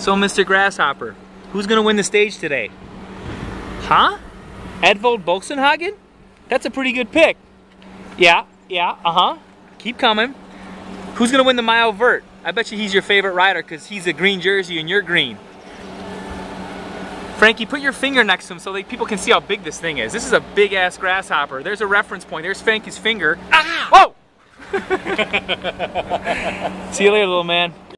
So, Mr. Grasshopper, who's gonna win the stage today? Huh? Edvald Boasson Hagen? That's a pretty good pick. Yeah, yeah, uh-huh. Keep coming. Who's gonna win the maillot vert? I bet you he's your favorite rider because he's a green jersey and you're green. Frankie, put your finger next to him so that people can see how big this thing is. This is a big ass grasshopper. There's a reference point. There's Frankie's finger. Ah! Whoa! see you later, little man.